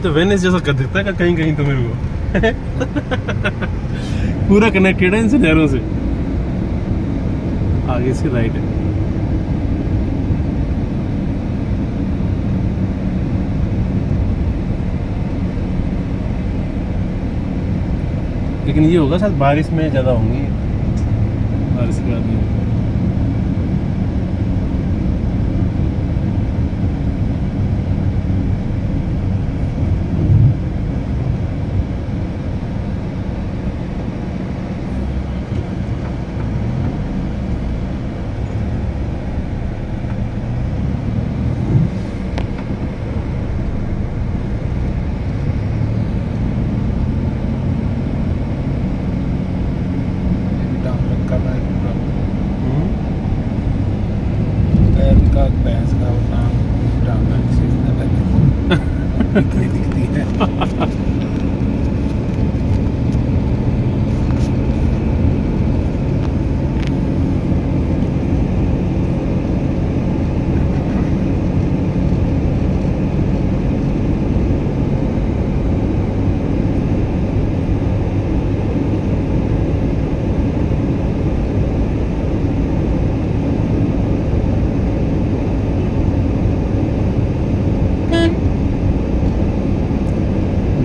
तो वेनिस जैसा कर देता है कहीं कहीं तो मेरे को। पूरा कनेक्टेड है इन नहरों से। आगे से राइट है। लेकिन ये होगा, शायद बारिश में ज़्यादा होंगी। 帰ってきて。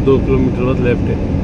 दो किलोमीटर बाद लेफ़्ट है।